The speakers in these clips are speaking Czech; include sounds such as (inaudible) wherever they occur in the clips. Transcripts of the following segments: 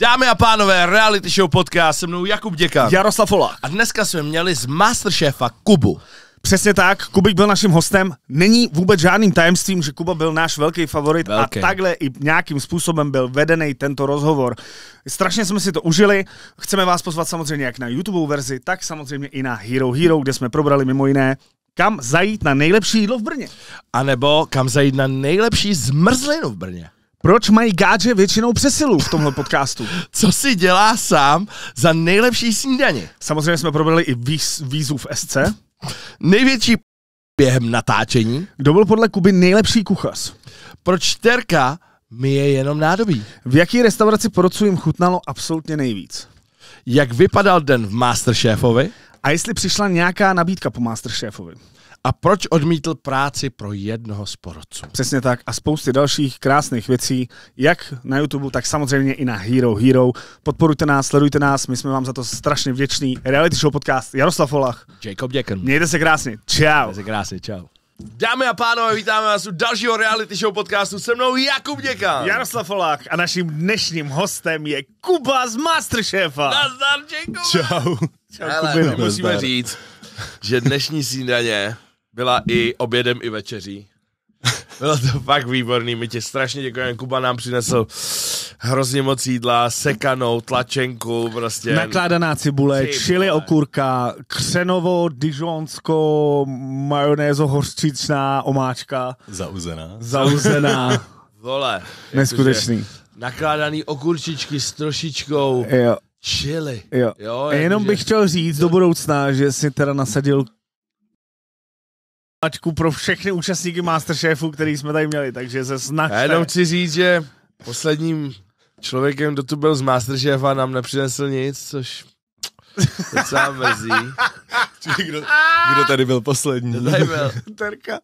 Dámy a pánové, reality show podcast se mnou Jakub Děkan. Jaroslav Olach. A dneska jsme měli z Masterchefa Kubu. Přesně tak, Kubik byl naším hostem. Není vůbec žádným tajemstvím, že Kuba byl náš velký favorit Velký. a takhle i nějakým způsobem byl vedený tento rozhovor. Strašně jsme si to užili. Chceme vás pozvat samozřejmě jak na YouTube verzi, tak samozřejmě i na Hero Hero, kde jsme probrali mimo jiné, kam zajít na nejlepší jídlo v Brně. A nebo kam zajít na nejlepší zmrzlinu v Brně. Proč mají gáče většinou přesilu v tomhle podcastu? (laughs) Co si dělá sám za nejlepší snídaně? Samozřejmě jsme probrali i výz, výzvu v SC. Největší během natáčení. Kdo byl podle Kuby nejlepší kuchař? Proč terka mi je jenom nádobí? V jaký restauraci porodců jim chutnalo absolutně nejvíc? Jak vypadal den v Masterchefovi? A jestli přišla nějaká nabídka po Masterchefovi? A proč odmítl práci pro jednoho z porodců? Přesně tak a spousty dalších krásných věcí, jak na YouTube, tak samozřejmě i na Hero Hero. Podporujte nás, sledujte nás, my jsme vám za to strašně vděční. Reality show podcast Jaroslav Olach. Jacob Děkan. Mějte se krásně. Čau. se krásně, čau. Dámy a pánové, vítáme vás u dalšího reality show podcastu se mnou Jakub Děkan. Jaroslav Olach a naším dnešním hostem je Kuba z Masterchefa. Nazdar, Jacob. Čau. Hele, musíme Nazdar. říct, že dnešní snídaně byla i obědem, i večeří. Bylo to fakt výborný, my ti strašně děkujeme, Kuba nám přinesl hrozně moc jídla, sekanou, tlačenku, prostě. Nakládaná cibule, čili okurka, křenovo, dižonsko, majonézo hořčičná omáčka, Zauzená. zauzená, (laughs) Vole. jakože neskutečný. Nakládaný okurčičky s trošičkou Jo, chili. jo. Jo, A jenom jakože- bych chtěl říct do budoucna, že si teda nasadil pačku pro všechny účastníky Masterchefu, který jsme tady měli, takže se snažte. Já jenom chci říct, že posledním člověkem, kdo tu byl z Masterchefa, nám nepřinesl nic, což docela mrzí. Kdo, kdo tady byl poslední? Tady byl. Terka.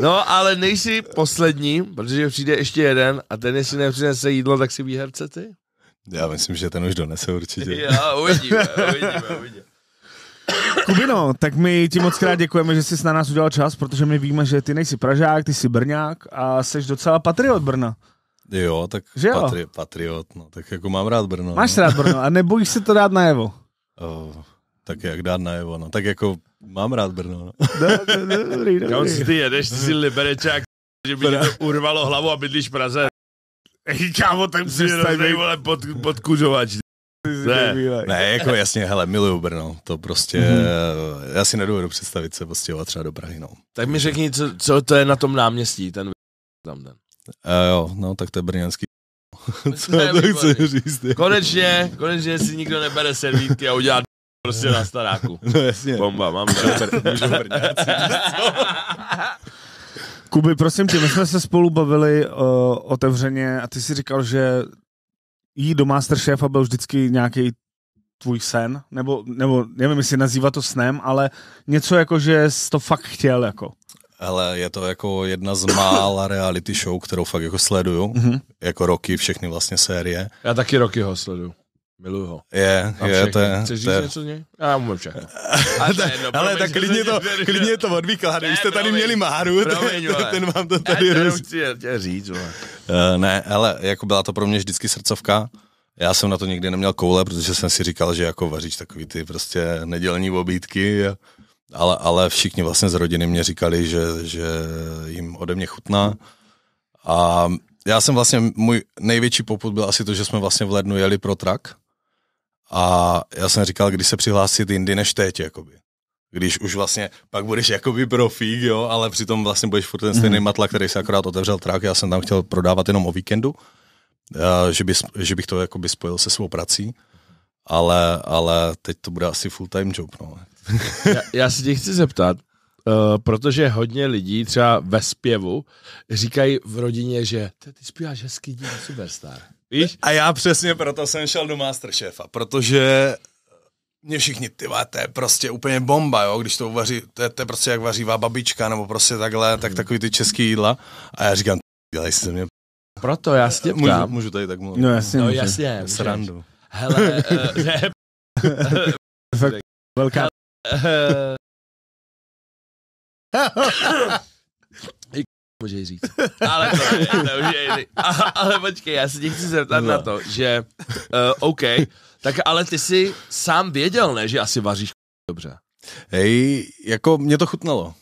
No, ale nejsi poslední, protože přijde ještě jeden a ten, jestli nepřinese jídlo, tak si výherce ty. Já myslím, že ten už donese určitě. Jo, uvidíme, uvidíme, uvidíme. Kubino, tak my ti moc krát děkujeme, že jsi na nás udělal čas, protože my víme, že ty nejsi Pražák, ty jsi Brňák a jsi docela patriot Brna. Jo, tak Že jo? patri, patriot, no, tak jako mám rád Brno. Máš no. rád Brno a nebojíš se to dát najevo. Oh, tak jak dát najevo, no. Tak jako mám rád Brno, no. (laughs) Dobrý, (laughs) dobrý, Kam dobrý. ty jedeš, ty jsi liberečák, že by ti to urvalo hlavu a bydlíš v Praze. Ej, (laughs) kámo, tak Jsi hrozný, vole, pod, podkuřovač. Ne. Ne, jako jasně, hele, miluju Brno. To prostě, mm-hmm. já si nedovedu představit se postěhovat třeba do Prahy, no. Tak mi řekni, co, co to je na tom náměstí, ten tam ten. A jo, no, tak to je brněnský. (laughs) Co Ne, to chci říct? Konečně, konečně si nikdo nebere servítky a udělá prostě na staráku. (laughs) No jasně. Bomba, mám. (laughs) Kuby, prosím tě, my jsme se spolu bavili uh, otevřeně a ty si říkal, že jít do Masterchefa byl vždycky nějaký tvůj sen, nebo, nebo nevím, jestli nazývat to snem, ale něco jako, že jsi to fakt chtěl, jako. Ale je to jako jedna z mála reality show, kterou fakt jako sleduju. Mhm. Jako roky, všechny vlastně série. Já taky roky ho sleduju. Miluju ho. Je, A je, to je. Chceš říct je něco z něj? Já umím všechno. Ale, jedno, ale tak klidně to, klidně to odvykládej. Už jste tady promiň. měli Máru, Promiň, ten, ten vám to Já tady roz... chci tě říct, vole. Uh, ne, ale jako byla to pro mě vždycky srdcovka. Já jsem na to nikdy neměl koule, protože jsem si říkal, že jako vaříš takový ty prostě nedělní obídky. a- Ale, ale všichni vlastně z rodiny mě říkali, že, že jim ode mě chutná. A já jsem vlastně, můj největší poput byl asi to, že jsme vlastně v lednu jeli pro trak. A já jsem říkal, kdy se přihlásit jindy než teď, jakoby. Když už vlastně pak budeš jakoby profík, jo, ale přitom vlastně budeš furt ten stejný matla, který se akorát otevřel trak, já jsem tam chtěl prodávat jenom o víkendu, a že, bys, že bych to jakoby spojil se svou prací, ale, ale teď to bude asi full time job, no. (laughs) Já, já se tě chci zeptat, uh, protože hodně lidí třeba ve zpěvu říkají v rodině, že ty, ty zpíváš hezký díl Superstar. Víš? A já přesně proto jsem šel do Masterchefa, protože mě všichni, ty to je prostě úplně bomba, jo, když to uvaří, to je, to je prostě jak vařívá babička, nebo prostě takhle, tak takový ty český jídla. A já říkám, dělej si ze mě, (laughs) Proto já se tě můžu, můžu tady tak mluvit. No jasně, No jasně. Srandu. Hele, (laughs) uh, velká. (laughs) můžeš říct. (laughs) Ale to jiný. A, ale počkej, já se tě chci zeptat No. na to, že uh, OK, tak ale ty jsi sám věděl, ne, že asi vaříš dobře. Hej, jako mě to chutnalo.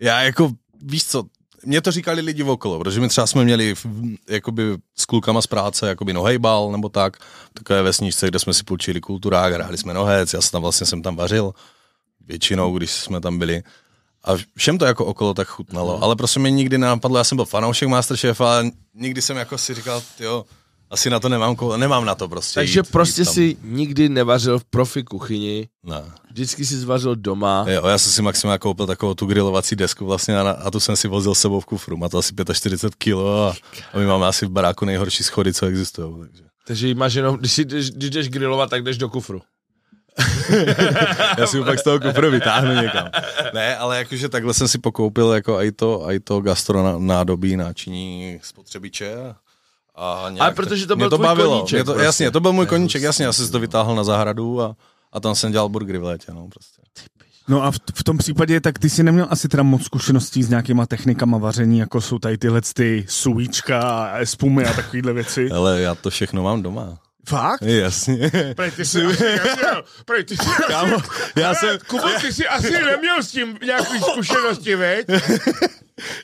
Já jako, víš co, mě to říkali lidi okolo, protože my třeba jsme měli jakoby s klukama z práce jakoby nohejbal nebo tak, takové vesničce, kde jsme si půjčili kulturák, hráli jsme nohec, já jsem tam vlastně jsem tam vařil, většinou, když jsme tam byli. A všem to jako okolo tak chutnalo, ale prostě mě nikdy nenapadlo, já jsem byl fanoušek Masterchefa a nikdy jsem jako si říkal, jo, asi na to nemám, nemám na to prostě Takže jít, prostě jít tam. si nikdy nevařil v profi kuchyni, Ne. vždycky si zvařil doma. Jo, já jsem si maximálně koupil takovou tu grilovací desku vlastně a, na, a tu jsem si vozil s sebou v kufru. Má to asi 45 kilo a, a my máme asi v baráku nejhorší schody, co existují. Takže. Takže ji máš jenom, když, když, když jdeš grilovat, tak jdeš do kufru. (laughs) Já si ho pak z toho kufru vytáhnu někam. Ne, ale jakože takhle jsem si pokoupil jako i to, i to gastro nádobí, náčiní, spotřebiče. A nějak, Ale protože to byl to tvůj bavilo. koníček Mě to, prostě. Jasně, to byl můj koníček, jasně, já jsem si to vytáhl na zahradu a, a tam jsem dělal burgery v létě, no prostě. No a v, v tom případě, tak ty si neměl asi teda moc zkušeností s nějakýma technikama vaření, jako jsou tady tyhle ty suíčka a espumy a takovýhle věci. Ale já to všechno mám doma. Fakt? Jasně. Prej, ty jsi asi (laughs) neměl. Prej, ty jsi Kámo, já jsem, Kubo, ty jsi asi neměl s tím nějaký zkušenosti, veď?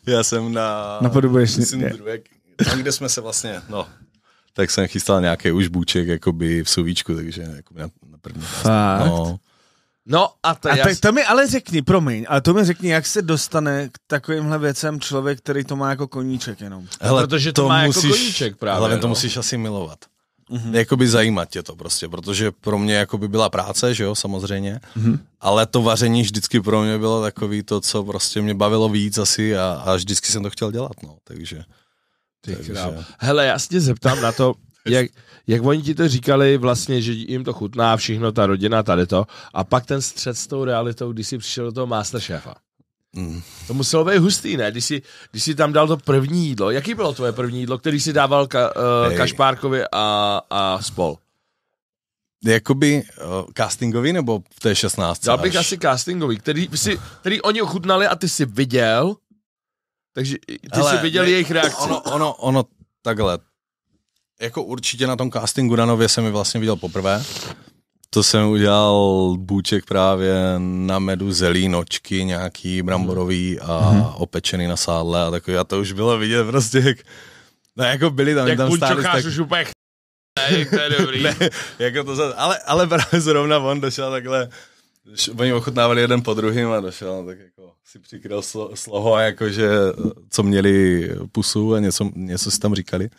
Já jsem na... Napodobuješ myslím, mě. druhé, tam, kde jsme se vlastně, no, tak jsem chystal nějaký už bůček, jakoby v suvíčku, takže jakoby na, na první. Fakt? No, No a to A já... tak to mi ale řekni, promiň, ale to mi řekni, jak se dostane k takovýmhle věcem člověk, který to má jako koníček jenom. hele, protože to má jako koníček právě, Hlavně to no. musíš asi milovat. Mm-hmm. Jakoby zajímat tě to prostě, protože pro mě jakoby byla práce, že jo, samozřejmě, mm-hmm. ale to vaření vždycky pro mě bylo takový to, co prostě mě bavilo víc asi a, a vždycky jsem to chtěl dělat, no, takže. Ty takže- král. Hele, já se tě zeptám na to, (laughs) jak, jak oni ti to říkali vlastně, že jim to chutná, všechno, ta rodina, tady to, a pak ten střed s tou realitou, když jsi přišel do toho Masterchefa. Mm. To muselo být hustý, ne? Když jsi, když jsi tam dal to první jídlo. Jaký bylo tvoje první jídlo, který jsi dával ka, uh. Kašpárkovi a, a spol? Jakoby uh, castingový nebo v té 16? Dal bych až? asi castingový, který, si, který oni ochutnali a ty si viděl, takže ty Hele, jsi viděl ne- jejich reakci. Ono, ono, ono, takhle. Jako určitě na tom castingu na Nově jsem ji vlastně viděl poprvé. To jsem udělal bůček právě na medu zelí, nočky nějaký bramborový a Mhm. opečený na sádle a takový. A to už bylo vidět prostě, jak, no jako byli tam, jak tam stáli, tak, už úplně ch... ne, jak to je dobrý. (laughs) ne, jako to, za- ale, ale právě zrovna on došel takhle, oni ochutnávali jeden po druhým a došel, tak jako si přikryl slo, sloho, jakože co měli pusu a něco, něco si tam říkali.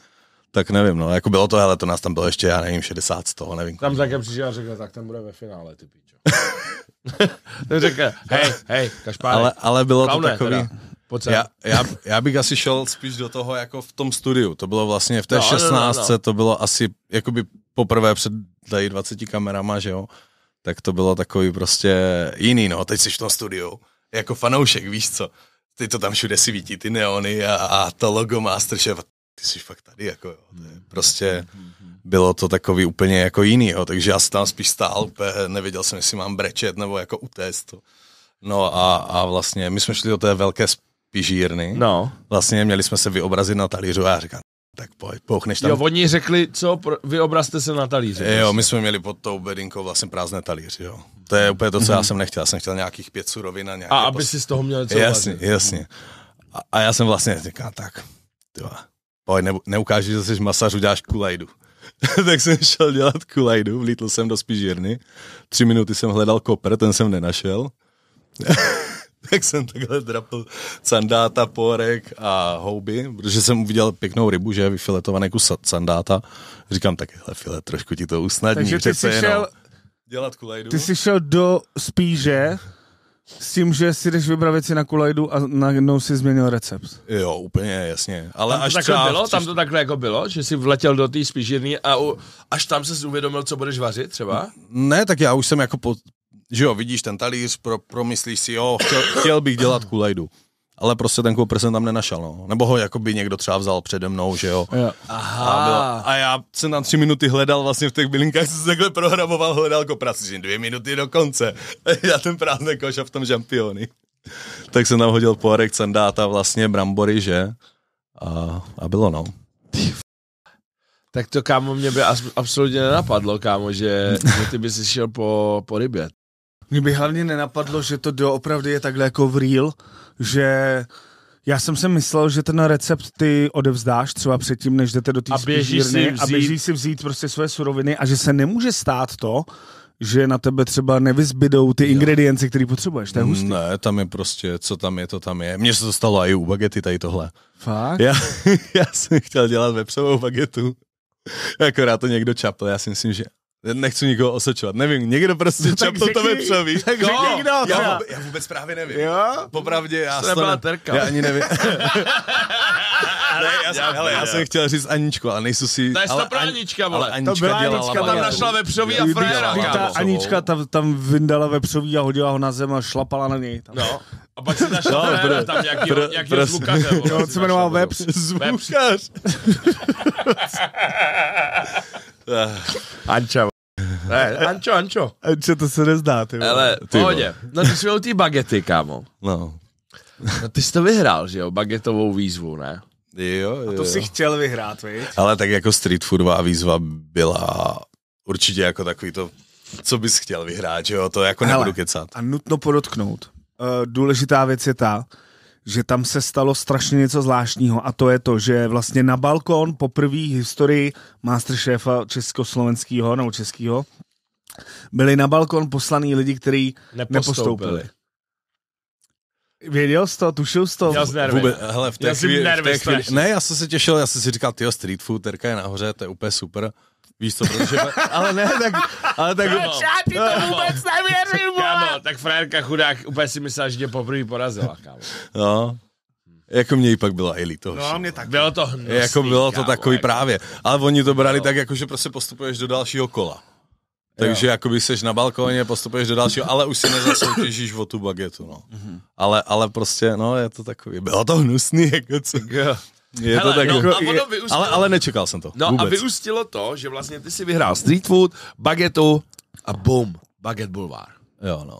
Tak nevím, no, jako bylo to, ale to nás tam bylo ještě, já nevím, 60 z toho, nevím. Tam také přišel a řekl, tak ten bude ve finále, ty pičo. (laughs) ten řekl, hej, hej, Kašpárek, Ale, ale bylo to klaune, takový, teda. Já, já, já, bych asi šel spíš do toho jako v tom studiu, to bylo vlastně v té No, no, no, 16, no. to bylo asi jakoby poprvé před tady 20 kamerama, že jo, tak to bylo takový prostě jiný, no, teď jsi v tom studiu, jako fanoušek, víš co, teď to tam všude si vidí ty neony a, a to logo Masterchef, ty jsi fakt tady, jako jo, to je prostě bylo to takový úplně jako jiný, jo, takže já jsem tam spíš stál, úplně nevěděl jsem, jestli mám brečet nebo jako utéct to. No a, a vlastně my jsme šli do té velké spižírny, No. vlastně měli jsme se vyobrazit na talířu a já říkám, tak pojď, pouchneš tam. Jo, oni řekli, co, pro, vyobrazte se na talíři. Jo, my jsme měli pod tou bedinkou vlastně prázdné talíř, jo. To je úplně to, co já jsem nechtěl. Já jsem chtěl nějakých pět surovin a nějaké... A aby pos- si z toho měl co Jasně, vařit. jasně. A, a já jsem vlastně říkal, tak, tyjo, pojď, ne, neukážeš, že jsi masař, uděláš kulajdu. (laughs) tak jsem šel dělat kulajdu, vlítl jsem do spižírny, tři minuty jsem hledal kopr, ten jsem nenašel. (laughs) tak jsem takhle drapl sandáta, porek a houby, protože jsem uviděl pěknou rybu, že je vyfiletovaný kus sa- sandáta. Říkám, tak hele, filet, trošku ti to usnadní. Takže ty jsi šel, Dělat kulajdu. ty jsi šel do spíže s tím, že si jdeš vybrat věci na kulajdu a najednou si změnil recept. Jo, úplně jasně. Ale Tam to až takhle třeba bylo? Tam to takhle jako bylo? Že jsi vletěl do té spižírny a u, až tam se uvědomil, co budeš vařit třeba? Ne, tak já už jsem jako po, že jo, vidíš ten talíř, pro, promyslíš si, jo, chtěl, chtěl bych dělat kulajdu. Ale prostě ten kopr jsem tam nenašel, no. Nebo ho jako by někdo třeba vzal přede mnou, že jo. Jo. A, bylo, a já jsem tam tři minuty hledal vlastně v těch bylinkách, jsem se takhle prohraboval, hledal kopra, si dvě minuty do konce. (laughs) já ten prázdný koš a v tom žampiony. tak jsem tam hodil poharek sandáta, vlastně brambory, že? A, a bylo no. Tak to, kámo, mě by absolutně nenapadlo, kámo, že, že ty bys šel po, po rybě. Mě by hlavně nenapadlo, že to doopravdy je takhle jako v real, že já jsem si myslel, že ten recept ty odevzdáš třeba předtím, než jdete do té A běžíš si spižírny a běžíš si vzít prostě své suroviny a že se nemůže stát to, že na tebe třeba nevyzbydou ty ingredience, které potřebuješ. To je hustý. Ne, tam je prostě, co tam je, to tam je. Mně se to stalo i u bagety tady tohle. Fakt? Já, (laughs) já jsem chtěl dělat vepřovou bagetu. Akorát to někdo čapl, já si myslím, že nechci nikoho osočovat, nevím, někdo prostě No tak čapl to vepřový. (laughs) tak řekni, No, kdo já, vůbec, já vůbec právě nevím. Jo? Popravdě, já To ne, Terka. Já ani nevím. (laughs) ne, já, jsem, Já hele, já jsem chtěl říct Aničku, ale nejsou si... To je ale, stopra Anička, vole. Ale Anička To byla dělala Anička, tam našla vepřový a Já frajera, Ta. Anička tam, tam vyndala vepřový a hodila ho na zem a šlapala na něj. Tam. No. A pak si našla No, pro- tam nějakýho pro- zvukaře. vole, Jo, on se jmenoval Vepř. Zvukař. (laughs) Anča. Ne, Ančo, Ančo. Co to se nezdá, ty vole. Ale, Ty pohodě. No ty jsi měl ty bagety, kámo. No. No ty jsi to vyhrál, že jo, bagetovou výzvu, ne? Jo, jo. To si chtěl vyhrát, viď? Ale tak jako street foodová výzva byla určitě jako takový to, co bys chtěl vyhrát, že jo, to jako Hele. nebudu kecat. A nutno podotknout. Uh, důležitá věc je ta, že tam se stalo strašně něco zvláštního a to je to, že vlastně na balkon poprvé v historii Masterchefa československého nebo českého byli na balkon poslaný lidi, kteří nepostoupili. Věděl jsi to, tušil jsi to? Jsi nervy. Vůbec, hele, v té Já jsem chvíli, v té chvíli, ne, já jsem se těšil, já jsem si říkal, tyjo, street food, terka je nahoře, to je úplně super. Víš co, protože, ale ne, tak, ale tak, Kámo. Já ti to vůbec nevěřím, Kámo, vole! tak frérka chudák úplně si myslela, že tě poprvé porazila, kámo. no, jako mě jí pak bylo i líto. No, mě tak. Bylo to hnusný, jako bylo to kámo, takový jako. právě, ale oni to brali No. tak, jako že prostě postupuješ do dalšího kola. Takže jako by seš na balkóně, postupuješ do dalšího, ale už si nezasoutěžíš o tu bagetu, no. Mhm. Ale, ale prostě, no, je to takový, bylo to hnusný, jako co. Je Hele, to tak, no, jako, je, vyústilo- ale, ale nečekal jsem to, No vůbec. a vyústilo to, že vlastně ty si vyhrál street food, bagetu a bum, baget bulvár. Jo, no.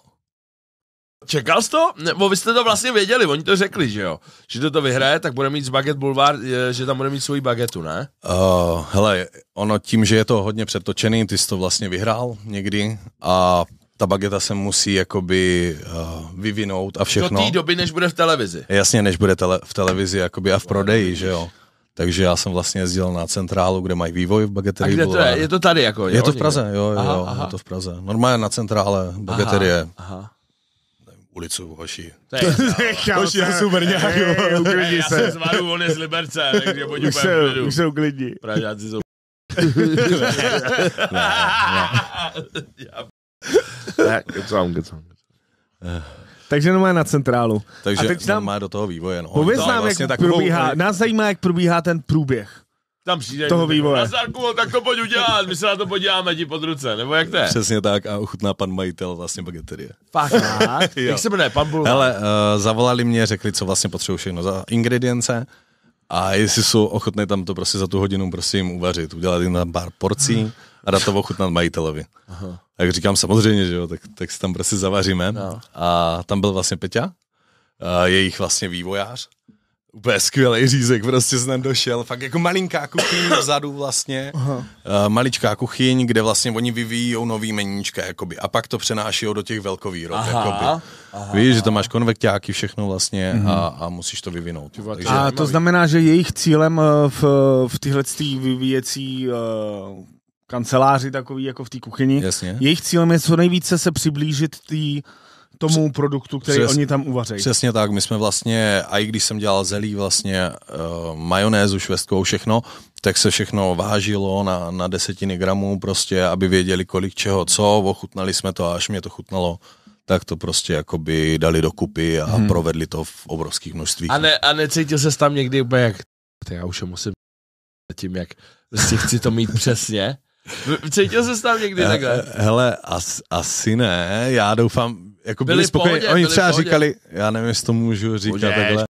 Čekal jsi to? Nebo vy jste to vlastně věděli, oni to řekli, že jo? Že to to vyhraje, tak bude mít z Baget Boulevard, že tam bude mít svoji bagetu, ne? Uh, hele, ono tím, že je to hodně přetočený, ty jsi to vlastně vyhrál někdy a ta bageta se musí jakoby uh, vyvinout a Do všechno. té doby, než bude v televizi. Jasně, než bude tele, v televizi jakoby a v prodeji, že jo. Takže já jsem vlastně jezdil na centrálu, kde mají vývoj v A bageterii. kde to je? Je to tady jako, jo? je to v někde? Praze, jo, jo, Aha, jo aha. je to v Praze. Normálně na centrále bageterie, Aha. ulicu Hoši. To je, (laughs) Hoši, já jsem super Ej, já jsem z Varu, on je z Liberce, takže pojď Už úplně se, už se uklidní. Pražáci jsou... (laughs) (laughs) Ne, (laughs) kecám, kecám. Takže normálně na centrálu. Takže A teď nám- normálně do toho vývoje. No. Pověz To je nám, vlastně jak takovou- probíhá, nás zajímá, jak probíhá ten průběh. Tam přijde Toho vývoje. Nazarku, tak to pojď udělat, my se na to podíváme ti pod ruce, nebo jak to je? Přesně tak a ochutná pan majitel vlastně bageterie. Fakt, (laughs) Jak se jmenuje, pan Bulvár? Hele, uh, zavolali mě, řekli, co vlastně potřebují všechno za ingredience a jestli jsou ochotné tam to prostě za tu hodinu prostě jim uvařit, udělat jim tam pár porcí a dát to ochutnat majitelovi. Aha. Tak říkám samozřejmě, že jo, tak, tak si tam prostě zavaříme. No. A tam byl vlastně Peťa, jejich vlastně vývojář. Úplně skvělý řízek, prostě jsem došel, fakt jako malinká kuchyň (coughs) vzadu vlastně, uh, maličká kuchyň, kde vlastně oni vyvíjí nový meníčka, jakoby, a pak to přenáší do těch velkovýrob, Aha, jakoby. aha, Víš, že tam máš konvekťáky, všechno vlastně a, a musíš to vyvinout. Takže, A to znamená, že jejich cílem eh, v, v tyhle vyvíjecí uh, kanceláři takový jako v té kuchyni, Jasně. jejich cílem je co nejvíce se přiblížit tý, tomu produktu, který Přes- oni tam uvařejí. Přesně tak, my jsme vlastně, a i když jsem dělal zelí, vlastně uh, majonézu švestkou, všechno, tak se všechno vážilo na, na desetiny gramů, prostě, aby věděli kolik čeho, co, ochutnali jsme to a až mě to chutnalo, tak to prostě jakoby dali dokupy a hmm. provedli to v obrovských množstvích. A, ne, a necítil se tam někdy úplně jak, já už ho musím tím, jak prostě chci to mít přesně. Cítil se tam někdy takhle? Eh, Hele, as, asi ne, já doufám, jako byli, Byli v spokojeni, pohodě, oni byli třeba pohodě. říkali, já nevím, jestli to můžu říkat Můžeš. takhle,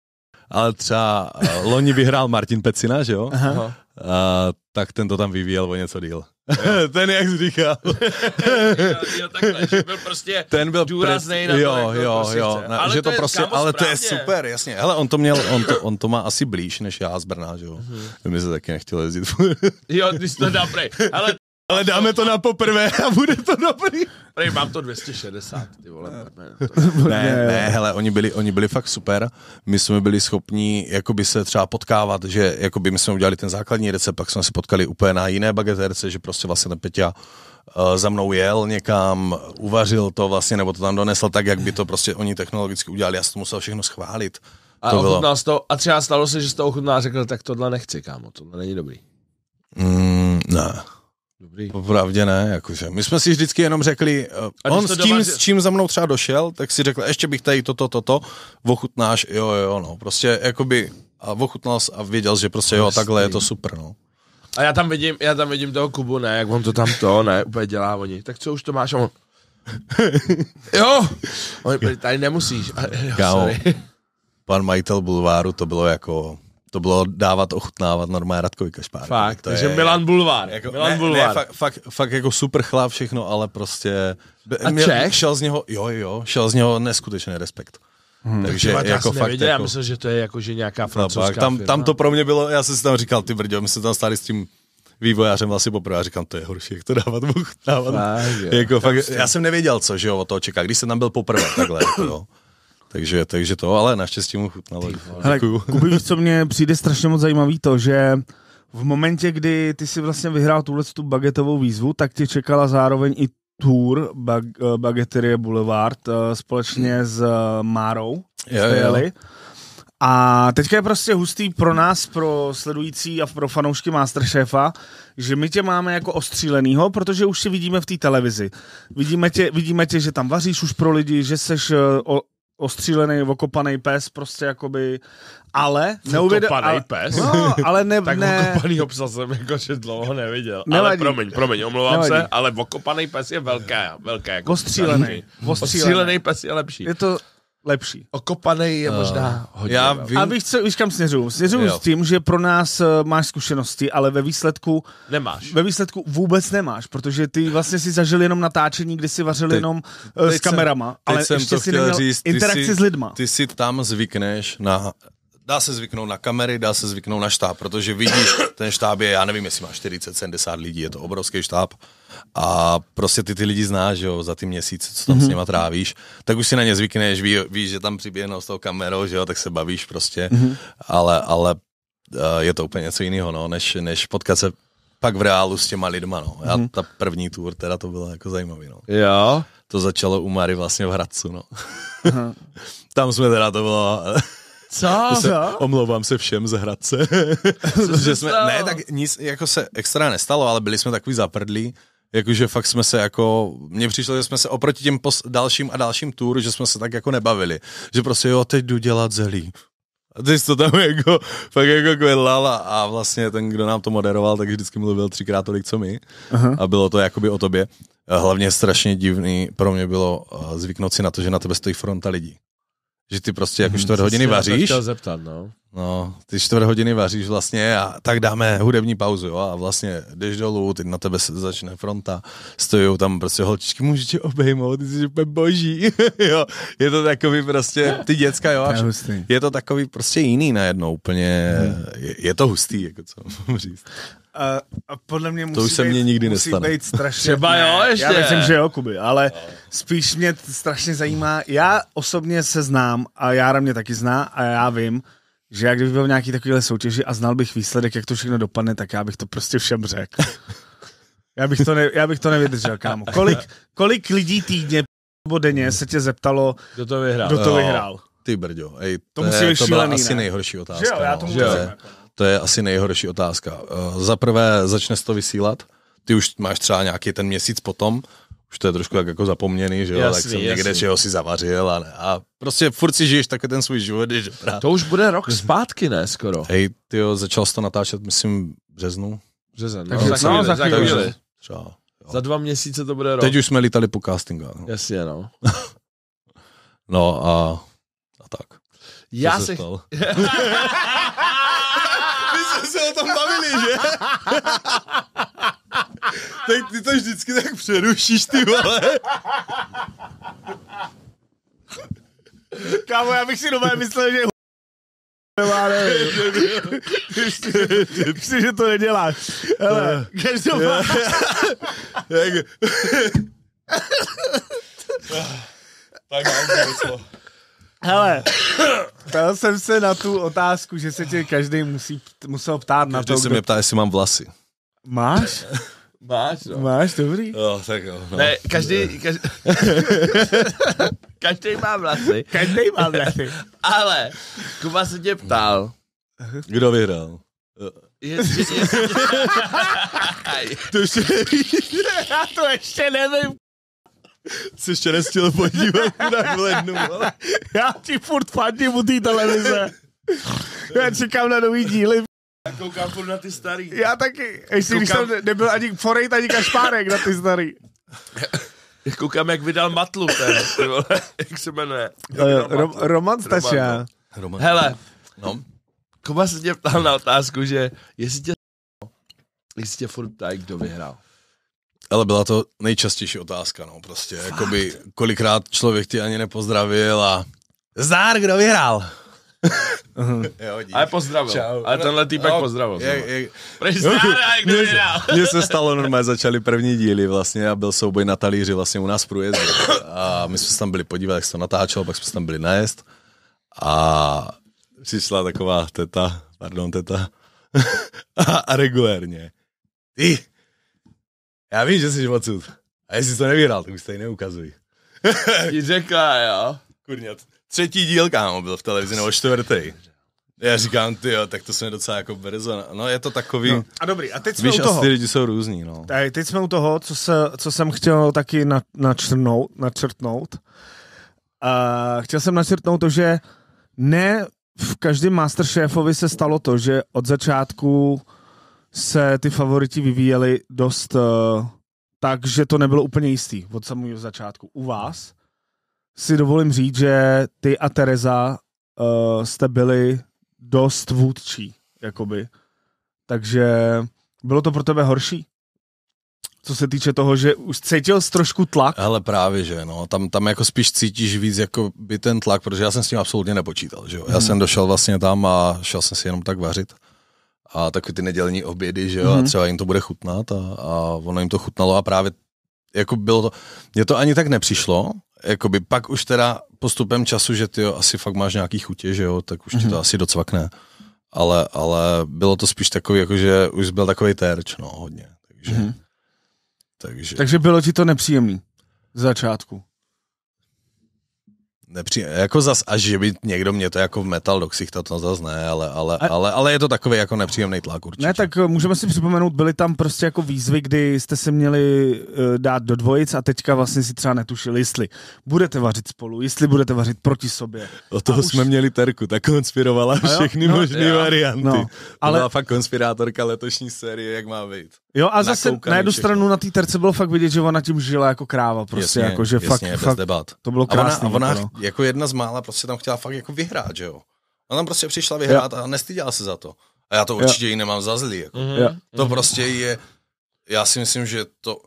ale třeba uh, loni vyhrál Martin Pecina, že jo? Aha. A, tak ten to tam vyvíjel o něco díl. (laughs) ten jak jsi říkal. (laughs) jo, takhle, že byl prostě Ten byl důraznej na to, jo, jo, prostě jo, ne, Ale že to to je, prostě, ale to je správně. super, jasně. Hele, on to měl, on to, on to má asi blíž než já z Brna, že jo. Mhm. My se taky nechtěli jezdit. Jo, ty jsi to dal prej. Ale ale dáme to na poprvé a bude to dobrý. prej, mám to 260, ty vole. (laughs) Ne, to, Ne, ne, hele, oni byli, oni byli fakt super. My jsme byli schopní jakoby se třeba potkávat, že jakoby my jsme udělali ten základní recept, pak jsme se potkali úplně na jiné bageterce, že prostě vlastně ten Peťa uh, za mnou jel někam, uvařil to vlastně, nebo to tam donesl tak, jak by to prostě oni technologicky udělali. Já jsem to musel všechno schválit. a to bylo. to, a třeba stalo se, že jsi to ochutnal a řekl, tak tohle nechci, kámo, tohle není dobrý. Mm, ne. Dobrý. Popravdě ne, jakože. My jsme si vždycky jenom řekli, uh, on s tím, doma- s čím za mnou třeba došel, tak si řekl, ještě bych tady toto, toto, ochutnáš, jo, jo, no, prostě jakoby, a ochutnal a věděl, že prostě jo, takhle je to super, no. A já tam vidím, já tam vidím toho Kubu, ne, jak on to tam to, ne, úplně dělá oni. Tak co už to máš? A on, (laughs) jo, on, tady nemusíš. A, jo, Kámo. sorry. Pan majitel bulváru, to bylo jako, to bylo dávat, ochutnávat normálně Radkovi Kašpár. Fakt, to takže Milan Bulvár. Jako, Milan ne, Bulvár. ne, fakt, fakt, fakt, jako super chlap všechno, ale prostě... A Čech? Šel z něho, jo, jo, šel z něho neskutečný respekt. Hmm, Takže já jako fakt nevěděl, já jako, myslel, že to je jako, že nějaká Chlapák. francouzská Tam, firma. tam to pro mě bylo, já jsem si tam říkal, ty brďo, my jsme tam stáli s tím vývojářem vlastně poprvé a říkám, to je horší, jak to dávat, ochutnávat. Fakt, jako fakt, já jsem nevěděl, co, že jo, od toho čeká, když jsem tam byl poprvé, takhle, jako, jo. Takže, takže to, ale naštěstí mu chutnalo. Hele. Kuby, víš, co mě přijde strašně moc zajímavý to, že v momentě, kdy ty si vlastně vyhrál tuhle tu bagetovou výzvu, tak tě čekala zároveň i tour bag, eh, Bageterie Boulevard eh, společně s eh, Márou. Jo, jste jo. jeli. A teďka je prostě hustý pro nás, pro sledující a pro fanoušky Masterchefa, že my tě máme jako ostřílenýho, protože už tě vidíme v té televizi. Vidíme tě, vidíme tě, že tam vaříš už pro lidi, že seš ostřílený, okopaný pes, prostě jakoby, ale Okopanej ale, pes? No, ale ne, (laughs) Tak ne, okopaný psa jsem jako, že dlouho neviděl. Ale Nevadí. promiň, promiň, omlouvám Nevadí. se, ale okopaný pes je velké, velké. Jako Ostřílený. Ostřílený. Ostřílený pes je lepší. je to lepší. Okopaný je možná hodně já vím, A víš, co, víš kam směřuju? Směřuju Jo. s tím, že pro nás eh, máš zkušenosti, ale ve výsledku Nemáš. ve výsledku vůbec nemáš, protože ty vlastně si zažil jenom natáčení, kdy si vařil Teď- jenom uh, s teď jsem- kamerama, teď ale jsem ještě to si chtěl neměl říct, ty interakci si- s lidma. Ty si tam zvykneš na... Dá se zvyknout na kamery, dá se zvyknout na štáb, protože vidíš, (coughs) ten štáb je, já nevím, jestli má 40-70 lidí, je to obrovský štáb a prostě ty ty lidi znáš, že jo, za ty měsíce, co tam mm-hmm. s nima trávíš, tak už si na ně zvykneš, ví, víš, že tam přiběhnou s tou kamerou, že jo, tak se bavíš prostě, mm-hmm. ale, ale uh, je to úplně něco jiného, no, než, než potkat se pak v reálu s těma lidma, no. Já, Mhm. ta první tour, teda to bylo jako zajímavý, no. Jo. To začalo u Mary vlastně v Hradcu, no. (laughs) Tam jsme teda, to bylo... Co? To se, omlouvám se všem z Hradce. že jsme, stalo? ne, tak nic jako se extra nestalo, ale byli jsme takový zaprdlí, jakože fakt jsme se jako, mně přišlo, že jsme se oproti těm pos, dalším a dalším tour, že jsme se tak jako nebavili. Že prostě jo, teď jdu dělat zelí. A ty jsi to tam jako, fakt jako kvedlal a, a vlastně ten, kdo nám to moderoval, tak vždycky mluvil třikrát tolik, co my. Aha. A bylo to jakoby o tobě. Hlavně strašně divný pro mě bylo uh, zvyknout si na to, že na tebe stojí fronta lidí. Že ty prostě jako čtvrt hodiny to vaříš, chtěl zeptat, no. No, ty čtvrt hodiny vaříš vlastně a tak dáme hudební pauzu, jo, a vlastně jdeš dolů, teď na tebe se začne fronta, stojí tam prostě holčičky, můžete obejmout, ty jsi úplně boží, (laughs) jo, je to takový prostě, ty děcka, jo, To a je hustý. je to takový prostě jiný najednou, úplně, je, je to hustý, jako co mám říct. A, a podle mě musí už se být, mně nikdy musí nestane. být strašně... Třeba jo, ještě. Já myslím, že jo, Kuby, ale spíš mě strašně zajímá, já osobně se znám a Jára mě taky zná a já vím, že jak kdyby byl v nějaký takovýhle soutěži a znal bych výsledek, jak to všechno dopadne, tak já bych to prostě všem řekl. (laughs) Já bych to, ne, já bych to nevydržel, kámo. Kolik, kolik lidí týdně nebo denně se tě zeptalo, Kdo to vyhrál? kdo to Jo. vyhrál? Ty brďo, ej, To to, musí je, to byla šílený, asi ne? nejhorší otázka. Že jo, já no, tomu to, rozumím, je, to je asi nejhorší otázka. Uh, Za prvé začne to vysílat, ty už máš třeba nějaký ten měsíc potom, už to je trošku tak jako zapomněný, že jo, Jasný, tak jsem někde, jasný. že ho si zavařil a, a prostě furt si žiješ takový ten svůj život, do práce. To už bude rok zpátky, ne, skoro. Hej, ty jo, začal jsi to natáčet, myslím, v březnu. Březen, no, Takže za no, za chvíli. chvíli. Třeba. Jo. Za dva měsíce to bude rok. Teď už jsme lítali po castingách. No, Jasně, no. (laughs) no a, a tak. Já Co se... stalo? (laughs) (laughs) My jsme se o tom bavili, že? Tak ty to vždycky tak přerušíš, ty vole. Kámo, já bych si doma myslel, že. (laughs) Myslím, že to neděláš. Hele, každopádně. (laughs) Jak... tak mám Hele, ptal jsem se na tu otázku, že se tě každý musí, musel ptát na Každý to, se kdo... mě ptá, jestli mám vlasy. Máš? Máš, no. Máš, dobrý. Jo, tak jo. No. Ne, každý, každý, (laughs) každý má vlasy, Každý má vlasy. (laughs) ale Kuba se tě ptal, Kdo vyhrál? jestli, jestli, (laughs) To ještě Já to ještě nevím. se ještě nestihl podívat chudák v lednu, ale... Já ti furt fandím u té televize. Já čekám na nový díly. Já koukám furt na ty starý. Já taky. Ještě když jsem nebyl ani Forejt, ani Kašpárek na ty starý. Já (laughs) koukám, jak vydal Matlu ten, ty vole, (laughs) jak se jmenuje. Uh, Rom, Roman Stača. no. Roman. Hele, No. Kuba se tě ptal na otázku, že jestli tě jestli tě furt ptají, kdo vyhrál. Ale byla to nejčastější otázka, no, prostě, Fakt? jakoby, kolikrát člověk tě ani nepozdravil a zdár, kdo vyhrál? (laughs) jo, dík. Ale pozdravil. Čau. Ale tenhle týpek No, pozdravil. Jak, jak, Proč zdár, a kdo Mně se-? (laughs) Mně se stalo normálně, začaly první díly vlastně a byl souboj na talíři vlastně u nás v průjezdu. A my jsme se tam byli podívat, jak se to natáčelo, pak jsme se tam byli najest. A přišla taková teta, pardon, teta, (laughs) a, a regulérně. Ty, já vím, že jsi odsud. A jestli jsi to nevyhrál, tak už to neukazuj. Ti řekla, jo. Kurňa, třetí díl, kámo, byl v televizi, nebo čtvrtý. Já říkám, ty jo, tak to jsme docela jako brzo. No je to takový, no. A dobrý, a teď jsme víš, u toho. ty lidi jsou různí, no. Tady, teď jsme u toho, co, se, co jsem chtěl taky na, načrtnout. načrtnout. Uh, chtěl jsem načrtnout to, že ne v každém Masterchefovi se stalo to, že od začátku se ty favoriti vyvíjeli dost uh, tak, že to nebylo úplně jistý od samého začátku. U vás si dovolím říct, že ty a Tereza uh, jste byli dost vůdčí, jakoby. Takže bylo to pro tebe horší? Co se týče toho, že už cítil jsi trošku tlak? Ale právě, že no, tam, tam jako spíš cítíš víc jako by ten tlak, protože já jsem s tím absolutně nepočítal, že jo. Já Mhm. jsem došel vlastně tam a šel jsem si jenom tak vařit. A takový ty nedělní obědy, že jo, Mhm. a třeba jim to bude chutnat a, a ono jim to chutnalo a právě jako bylo to, mně to ani tak nepřišlo, jakoby pak už teda postupem času, že ty jo, asi fakt máš nějaký chutě, že jo, tak už ti Mhm. to asi docvakne. Ale, ale bylo to spíš takový, jako že už byl takový terč, no, hodně. Takže, Mhm. takže Takže bylo ti to nepříjemný z začátku. Nepří, jako zas, až že by někdo mě to jako v metal do ksichta, to zas ne, ale, ale, A- ale, ale je to takový jako nepříjemný tlak určitě. Ne, tak eh, můžeme si připomenout, byly tam prostě jako výzvy, kdy jste se měli uh, dát do dvojic a teďka vlastně si třeba netušili, jestli budete vařit spolu, jestli budete vařit proti sobě. Od toho a už- jsme měli Terku, ta konspirovala všechny No, možné varianty. No, ale... ale- To byla fakt konspirátorka letošní série, jak má být. Jo, a zase na jednu všechno. stranu na té terce bylo fakt vidět, že ona tím žila jako kráva, prostě jasně, jako, že jasně, fakt, bez fakt debat. to bylo A ona, krásné. a ona no. jako jedna z mála prostě tam chtěla fakt jako vyhrát, že jo. Ona tam prostě přišla vyhrát a nestyděla se za to. A já to určitě ji nemám za zlý. Jako. Mhm. Jo. To prostě je, já si myslím, že to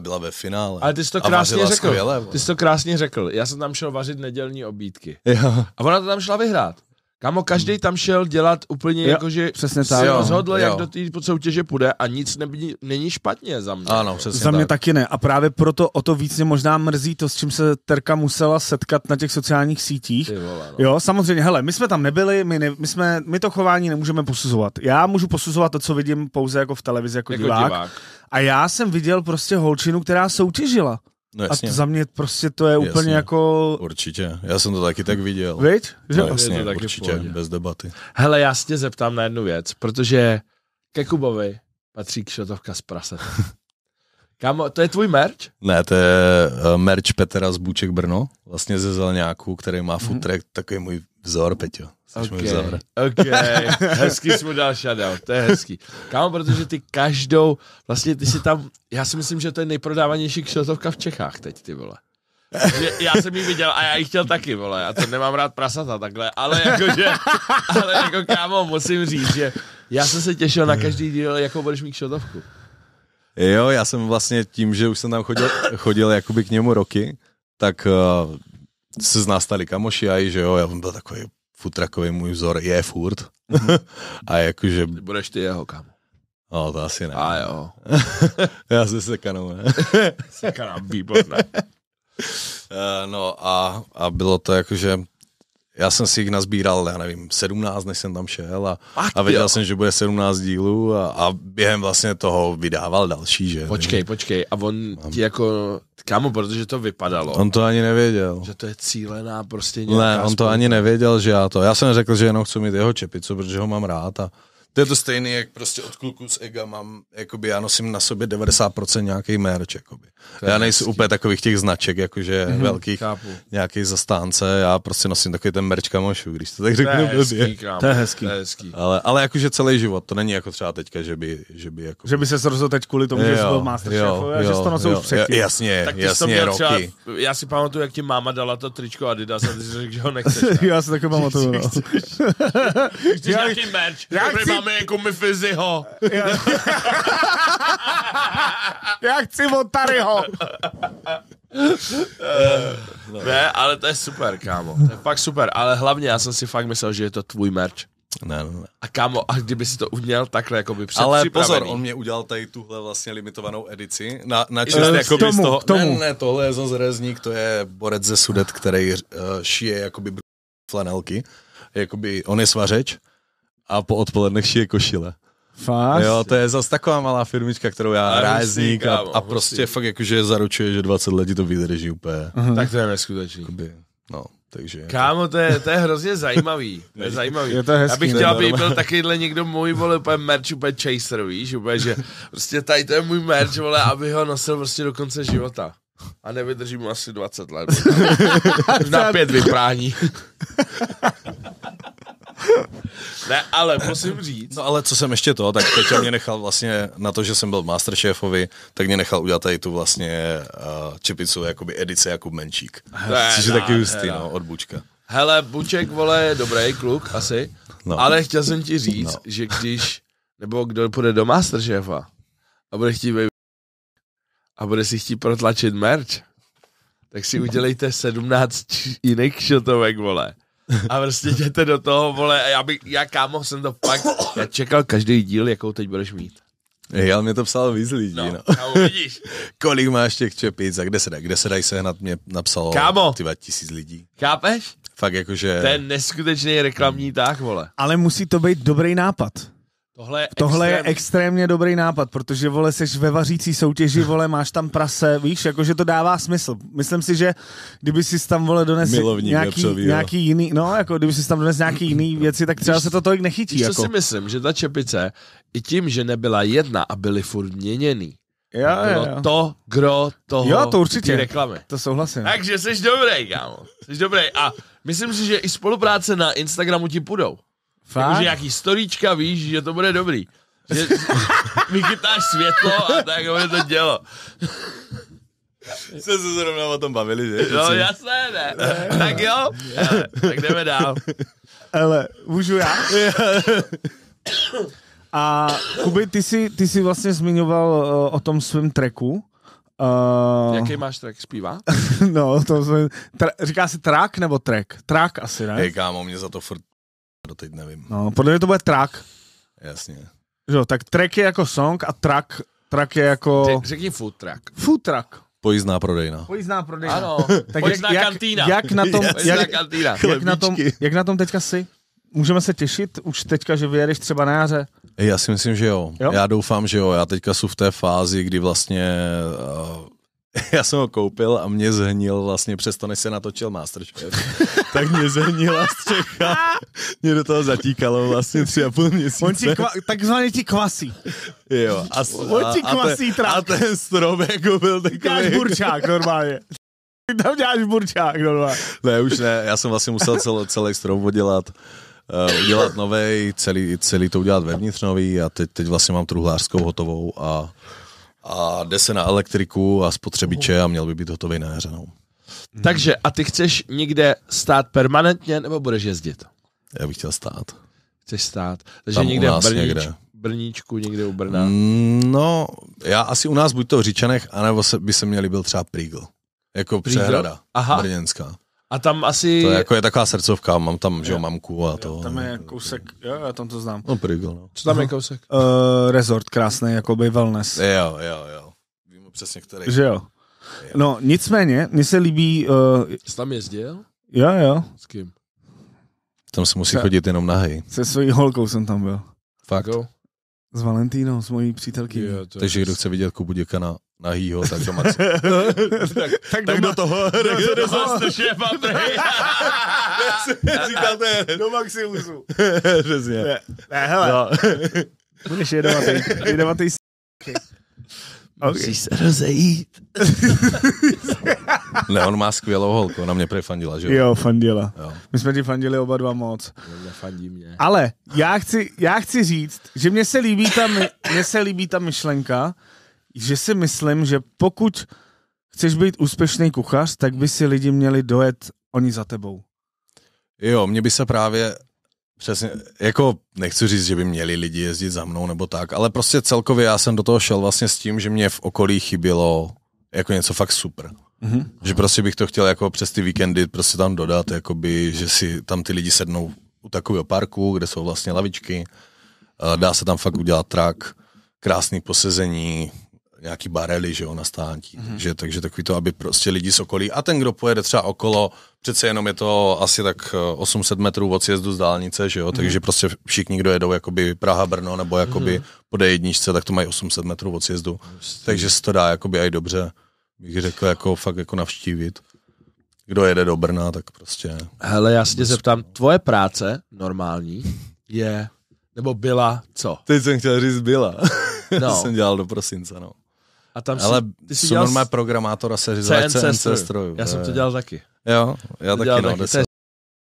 byla ve finále. Ale ty jsi to krásně řekl. skvěle. Ty jsi to krásně řekl. Já jsem tam šel vařit nedělní obídky. Jo. A ona to tam šla vyhrát. Kámo, každý tam šel dělat úplně Jo, jako, že přesně si tak. Jo, rozhodl, jo. jak do té soutěže půjde a nic nebí, není špatně za mě. Ano, přesně Za mě tak. taky ne. A právě proto o to víc mě možná mrzí to, s čím se Terka musela setkat na těch sociálních sítích. Ty vole, no. Jo, samozřejmě, hele, my jsme tam nebyli, my, ne, my, jsme, my to chování nemůžeme posuzovat. Já můžu posuzovat to, co vidím pouze jako v televizi, jako, Jako divák. divák. A já jsem viděl prostě holčinu, která soutěžila. No A jasně, to za mě prostě to je úplně Jasně. jako... určitě. Já jsem to taky tak viděl. Že? No jasně, Je to taky určitě, pohodě. bez debaty. Hele, já se tě zeptám na jednu věc, protože ke Kubovi patří kšotovka z prase. (laughs) Kámo, to je tvůj merch? Ne, to je uh, merch Petra z Bůček Brno, vlastně ze Zelňáku, který má food track, takový můj vzor, Peťo. Jsi můj vzor. ok, (laughs) hezký jsi mu dal shoutout, to je hezký. Kámo, protože ty každou, vlastně ty si tam, já si myslím, že to je nejprodávanější kšotovka v Čechách teď, ty vole. Že já jsem ji viděl a já ji chtěl taky, vole, já to nemám rád prasata takhle, ale jakože, ale jako kámo, musím říct, že já jsem se těšil na každý díl, jakou budeš mít kšotovku. Jo, já jsem vlastně tím, že už jsem tam chodil, chodil jakoby k němu roky, tak uh, se z nás stali kamoši a že jo, já on byl takový futrakový můj vzor, je furt. (laughs) a jakože, Budeš ty jeho, kámo. no to asi ne. A jo. (laughs) Já se sekanou, ne? Výborné. Uh, (laughs) no a, a bylo to jakože, já jsem si jich nazbíral, já nevím, 17, než jsem tam šel a, a věděl jo. jsem, že bude 17 dílů a, a během vlastně toho vydával další, že? Počkej, počkej. A on ti jako, kámo, protože to vypadalo, On to ani nevěděl. že to je cílená prostě nějaká Ne, on to ani nevěděl, že já to. Já jsem řekl, že jenom chci mít jeho čepicu, protože ho mám rád a to je to stejný, jak prostě od kluků z EGA mám, jakoby já nosím na sobě 90% nějaký merch, jakoby. Já nejsem úplně takových těch značek, jakože mm-hmm, velkých, chápu. nějaký zastánce, já prostě nosím takový ten merch kamošů, když to tak To je řeknu hezký, kámo. To je hezký. To je hezký. Ale, ale jakože celý život, to není jako třeba teďka, že by, že by jako... Že by se rozhodl teď kvůli tomu, že jsi byl Masterchef, a že jsi to nosil už předtím. Jasně, Tak to jasně, měl třeba, roky. já si pamatuju, jak ti máma dala to tričko Adidas a ty jsi řekl, že ho nechceš. (laughs) Já si taky pamatuju. no. Chceš Já- nějaký merch? já chci- máme jako my Fiziho. (laughs) Já chci od Taryho. Ne, ale to je super, kámo. To je fakt super, ale hlavně já jsem si fakt myslel, že je to tvůj merch. Ne, ne, ne. A kámo, a kdyby si to uměl takhle jako by Ale pozor, on mě udělal tady tuhle vlastně limitovanou edici. Na, na čest, Eh, jakoby k tomu, z toho, tomu. Ne, ne, tohle je zase rezník, to je borec ze Sudet, který uh, šije jakoby flanelky. Jakoby, on je svařeč a po odpolednech šije košile. Fakt? Jo, to je zase taková malá firmička, kterou já rázník a, a hustý. prostě fakt jakože zaručuje, že 20 let to vydrží úplně. Tak to je neskutečný. Jakoby, no, takže... Kámo, to je, to je hrozně zajímavý. To je zajímavý. Je to hezký, Já bych chtěl, aby byl takovýhle někdo můj, vole, úplně merch, úplně chaser, víš, úplně, že prostě tady to je můj merch, vole, aby ho nosil prostě do konce života. A nevydrží mu asi 20 let. (laughs) Na pět vyprání. (laughs) (laughs) ne, ale musím říct, No ale co jsem ještě to, tak Peťa mě nechal vlastně na to, že jsem byl Masterchefovi, tak mě nechal udělat tady tu vlastně uh, čepicu, jakoby edice Jakub Menčík. To je Což je taky hustý, no, od Bučka. hele, Buček, vole, je dobrý kluk, asi, No. ale chtěl jsem ti říct, No. že když, nebo kdo půjde do Masterchefa a bude chtít být a bude si chtít protlačit merch, tak si udělejte 17 č- jiných šotovek, vole. A prostě jděte do toho, vole, a já, bych, já kámo jsem to fakt, já čekal každý díl, jakou teď budeš mít. Ale mě to psal víc lidí, no. No, kámo, vidíš. (laughs) Kolik máš těch čepic a kde se dá, kde se dají sehnat, mě napsalo Kámo. ty tisíc lidí. Chápeš? Fakt jakože... To je neskutečný reklamní tah, vole. Ale musí to být dobrý nápad. Tohle je Tohle je extrém- extrémně dobrý nápad, protože vole, seš ve vařící soutěži, vole, máš tam prase, víš, jakože to dává smysl. Myslím si, že kdyby si tam, vole, dones Milovník nějaký, nějaký jiný, no, jako kdyby si tam dones nějaký jiný věci, tak třeba se to tolik nechytí, Víš, co jako. si myslím, že ta čepice, i tím, že nebyla jedna a byly furt měněný, Jo, bylo jo, jo. to, gro toho, Jo, to určitě. reklamy. To souhlasím. Takže jsi dobrý, kámo. Jsi dobrý. A myslím si, že i spolupráce na Instagramu ti půjdou. Fakt? Jakože nějaký storíčka, víš, že to bude dobrý. Že (laughs) vychytáš světlo a tak bude to dělo. Jsme se zrovna o tom bavili, že? No jasné, ne. Tak jo, Hele, (laughs) tak jdeme dál. Ale můžu já? (laughs) A Kuby, ty jsi, ty jsi vlastně zmiňoval uh, o tom svém tracku. Uh, Jaký máš track, zpívá? no, to jsme, tra, říká se track nebo track? Track asi, ne? Hej, kámo, mě za to furt doteď nevím. No, podle mě to bude track. Jasně. Jo, tak track je jako song a track, track je jako Ty, řekni food track. food truck. Pojízdná prodejna. Pojízdná prodejna. Ano, Tak pojízdná jak, kantýna. Jak, jak, na tom, jak, kantýna. jak, na tom, jak na tom teďka jsi? Můžeme se těšit už teďka, že vyjedeš třeba na jaře? Já si myslím, že jo. Jo? jo. Já doufám, že jo. Já teďka jsem v té fázi, kdy vlastně uh, (laughs) já jsem ho koupil a mě zhnil vlastně přesto, než se natočil Masterchef. (laughs) tak mě zhnila střecha. Mě do toho zatíkalo vlastně tři a půl měsíce. On ti kva, takzvaně ti kvasí. Jo. A, s- (laughs) On ti a, a, kvasí ten, a ten strop jako byl Děláš takový. burčák normálně. Ty tam děláš burčák normálně. Ne, už ne. Já jsem vlastně musel cel, celý strop udělat. Uh, udělat novej, celý, celý to udělat vevnitř nový a teď, teď vlastně mám truhlářskou hotovou a, a jde se na elektriku a spotřebiče a měl by být hotový na jaře. No. Takže a ty chceš někde stát permanentně, nebo budeš jezdit? Já bych chtěl stát. Chceš stát. Takže Tam u někde v Brnič, někde. Brníčku, někde u Brna. Mm, No, já asi u nás buď to v Říčanech, anebo se, by se měli byl třeba Prígl. Jako Prígl? přehrada Aha. brněnská. A tam asi... To je, jako je taková srdcovka, mám tam, že jo, mamku a to. Tam je kousek, jo, já tam to znám. No, Prígl, no. Co tam je kousek? Uh, resort krásný, jako by wellness. Jo, jo, jo. Vím přesně, který. Že jo? No, nicméně, mně se líbí, uh, Jsi tam jezdil? jo, jo, S kým? Tam se musí Se- chodit jenom nahej. se svojí holkou jsem tam byl. Fakt. S Valentínou, s mojí přítelkyní. Jo, Takže kdo chce vidět Kubu Děkana nahýho, tak doma. (laughs) tak, tak, doma, toho (laughs) Do Masterchefa, (laughs) prej. Říkal to do Maximusu. Přesně. Ne, ne, hele, No. budeš jedovatý, jedovatý s... Okay. Musíš se rozejít. Ne, on má skvělou holku, ona mě prefandila, že jo? Jo, fandila. jo. My jsme ti fandili oba dva moc. Nefandí mě. Ale já chci, já chci říct, že mně se líbí ta, my, mně se líbí ta myšlenka, že si myslím, že pokud chceš být úspěšný kuchař, tak by si lidi měli dojet oni za tebou. Jo, mě by se právě přesně, jako nechci říct, že by měli lidi jezdit za mnou nebo tak, ale prostě celkově já jsem do toho šel vlastně s tím, že mě v okolí chybělo jako něco fakt super. Mhm. Že prostě bych to chtěl jako přes ty víkendy prostě tam dodat, jakoby, že si tam ty lidi sednou u takového parku, kde jsou vlastně lavičky, a dá se tam fakt udělat trak, krásný posezení, nějaký barely, že jo, na stánti. Mm-hmm. Takže, takže takový to, aby prostě lidi z okolí, a ten, kdo pojede třeba okolo, přece jenom je to asi tak eh, 800 metrů od sjezdu z dálnice, že jo, mm-hmm. takže prostě všichni, kdo jedou jakoby Praha, Brno, nebo jakoby mm-hmm. po D1, tak to mají 800 metrů od sjezdu. Takže se to dá jakoby aj dobře, bych řekl, jako fakt jako navštívit. Kdo jede do Brna, tak prostě... Hele, já se tě zeptám, tvoje práce normální je, nebo byla co? Teď jsem chtěl říct byla. No. No. (laughs) jsem dělal do prosince, no. A tam si, Ale ty jsi jsem dělal normálně programátor a seřizovač CNC CNC strojů. strojů. Já jsem to dělal taky. Jo, já taky, dělal no, taky, to deset.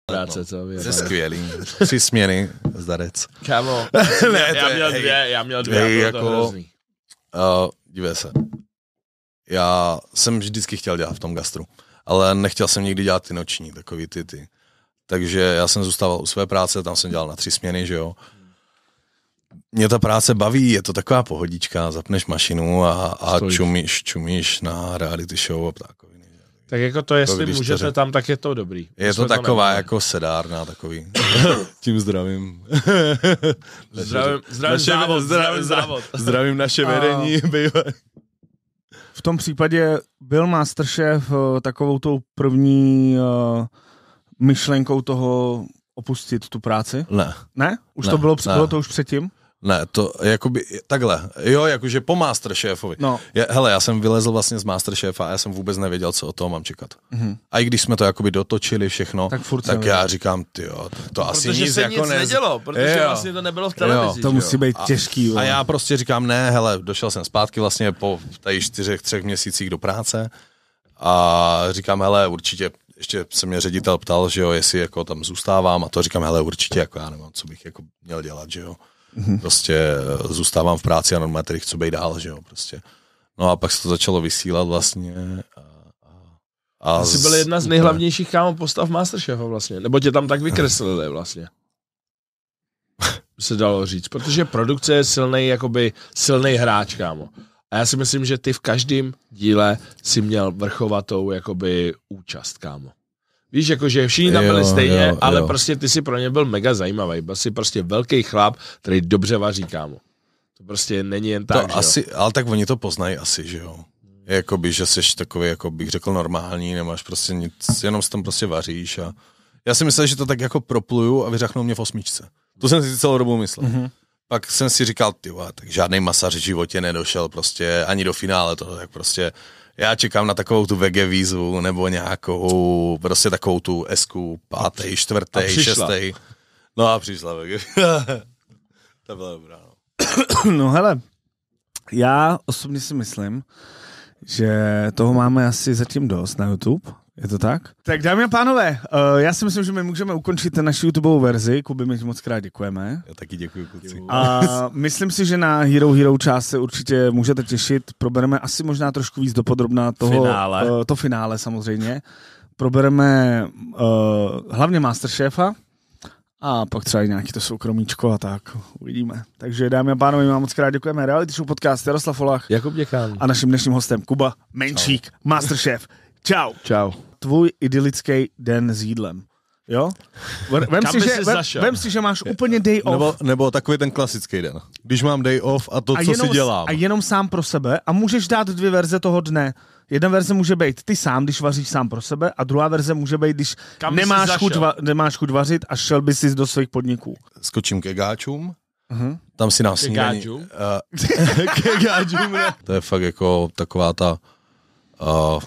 Práce, co? To je vyjebané. skvělý. (laughs) Tři směny, zdarec. Kámo, (laughs) Ne, já, to měl hej. dvě, já měl dvě, Hej, to jako- hrozný. Uh, dívej se. Já jsem vždycky chtěl dělat v tom gastru, ale nechtěl jsem nikdy dělat ty noční, takový ty ty. Takže já jsem zůstával u své práce, tam jsem dělal na tři směny, že jo. Mě ta práce baví, je to taková pohodička, zapneš mašinu a, a Stojíš. čumíš, čumíš na reality show a ptákoviny. Tak jako to, jestli když to můžete řek- tam, tak je to dobrý. Je to taková neměli. jako sedárna, takový. (coughs) Tím zdravím. (coughs) Zdravím, zdravím Naše- závod, zdra- zdravím zdra- závod. (coughs) Zdravím naše A- vedení. V tom případě byl Masterchef eh, takovou tou první uh, myšlenkou toho opustit tu práci? Ne, Ne? Už Ne, to bylo, před- ne. bylo to už předtím? Ne, to jakoby, takhle, jo, jakože po Masterchefovi. No. Je, hele, já jsem vylezl vlastně z Masterchefa a já jsem vůbec nevěděl, co o toho mám čekat. Mhm. A i když jsme to jakoby dotočili všechno, Tak furt tak jsem já říkám, ty jo, to, to asi Protože nic se jako nic nez- nedělo, protože Jo. vlastně to nebylo v televizi. To že musí jo? být A- těžký. A vole. já prostě říkám, ne, hele, došel jsem zpátky vlastně po tady čtyřech, třech měsících do práce a říkám, hele, určitě, ještě se mě ředitel ptal, že jo, jestli jako tam zůstávám a to říkám, hele, určitě, jako já nevím, co bych jako měl dělat, že jo. Mm-hmm. Prostě eh, zůstávám v práci a normálně tady chci být dál, že jo, prostě. No a pak se to začalo vysílat vlastně a, a, a Jsi byl jedna z nejhlavnějších kámo postav Masterchefa vlastně, nebo tě tam tak vykreslili vlastně. Se dalo říct, protože produkce je silnej, jakoby silnej hráč, kámo. A já si myslím, že ty v každém díle si měl vrchovatou jakoby účast, kámo. Víš, jakože všichni tam Jo, byli stejně, jo, ale jo. prostě ty si pro ně byl mega zajímavý. Byl si prostě velký chlap, který dobře vaří, kámo. To prostě není jen tak, to že jo. asi, ale tak oni to poznají asi, že jo. Jakoby, že jsi takový, jako bych řekl, normální, nemáš prostě nic, jenom se tam prostě vaříš a já si myslel, že to tak jako propluju a vyřachnou mě v osmičce. To jsem si celou dobu myslel. Mm-hmm. Pak jsem si říkal, ty tak žádný masař v životě nedošel prostě ani do finále toho, tak prostě já čekám na takovou tu vege výzvu nebo nějakou, prostě takovou tu esku, pátý, čtvrtý, šestý. No a přišla vege. (laughs) to byla dobrá, no. (coughs) No hele, já osobně si myslím, že toho máme asi zatím dost na YouTube. Je to tak? Tak dámy a pánové, uh, já si myslím, že my můžeme ukončit naši YouTubeovou verzi. Kuby, my moc krát děkujeme. Já taky děkuji, kluci. A myslím si, že na Hero Hero část se určitě můžete těšit. Probereme asi možná trošku víc dopodrobná toho, Finále. Uh, to finále samozřejmě. Probereme uh, hlavně Masterchefa A pak třeba i nějaký to soukromíčko a tak. Uvidíme. Takže dámy a pánové, my vám moc krát děkujeme. Reality Show podcast Jaroslav Olach Jakub Děkán. a naším dnešním hostem Kuba Menšík, Masterchef. Čau. Čau. Tvůj idylický den s jídlem. Jo? Vem si, že, vem, vem si, že máš úplně day off. Nebo, nebo takový ten klasický den. Když mám day off a to, a co jenom, si dělám. A jenom sám pro sebe a můžeš dát dvě verze toho dne. Jedna verze může být ty sám, když vaříš sám pro sebe a druhá verze může být, když Kam nemáš chuť, va, nemáš chuť vařit a šel bys si do svých podniků. Skočím ke gáčům, Uh-huh. tam si na snídaní... gáčům? Uh, (laughs) ke gáčům, ne? To je fakt jako taková ta, uh,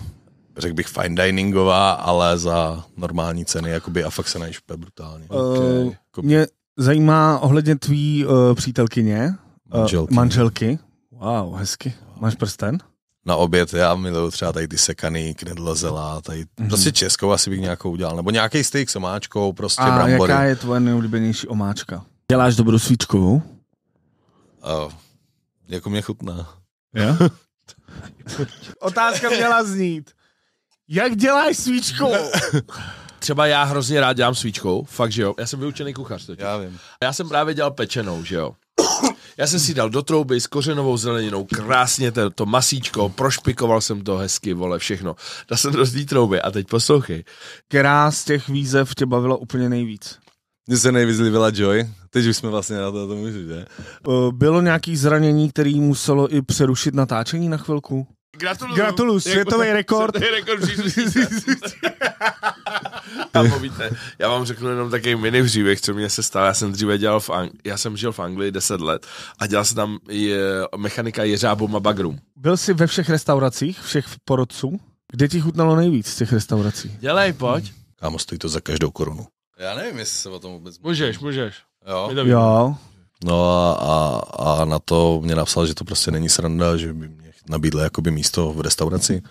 řekl bych, fine diningová, ale za normální ceny, jakoby, a fakt se najíš úplně brutálně. Uh, Jako mě zajímá ohledně tvý uh, přítelkyně, uh, Manželky. manželky. Wow, hezky. Máš prsten? na oběd já miluju třeba tady ty sekaný, knedle zelá, tady Mhm. prostě českou asi bych nějakou udělal, nebo nějaký steak s omáčkou, prostě A brambory. jaká je tvoje nejoblíbenější omáčka? Děláš dobrou svíčkovou? Uh, jako mě chutná. Jo? (laughs) Otázka měla znít. Jak děláš svíčkovou? (laughs) Třeba já hrozně rád dělám svíčkou, fakt, že jo. Já jsem vyučený kuchař totiž. Já vím. Já jsem právě dělal pečenou, že jo. (coughs) Já jsem si dal do trouby s kořenovou zeleninou, krásně to, to masíčko, prošpikoval jsem to hezky, vole, všechno. Dal jsem do té trouby a teď poslouchej. Která z těch výzev tě bavila úplně nejvíc? Mně se nejvíc líbila Joy, teď už jsme vlastně na to, to můžu, že? Uh, Bylo nějaký zranění, který muselo i přerušit natáčení na chvilku? Gratuluju. Gratuluju, světový rekord. Světový rekord Kámo, (laughs) (laughs) víte, já vám řeknu jenom takový mini příběh, co mě se stalo. Já jsem dříve dělal v Ang- já jsem žil v Anglii 10 let a dělal jsem tam je, mechanika jeřábům a bagrům. Byl jsi ve všech restauracích, všech porodců? Kde ti chutnalo nejvíc z těch restaurací? Dělej, pojď. Kámo, stojí to za každou korunu. Já nevím, jestli se o tom vůbec... Můžeš, můžeš. Jo. Jo. No a, a, a, na to mě napsal, že to prostě není sranda, že by mě nabídli jakoby místo v restauraci.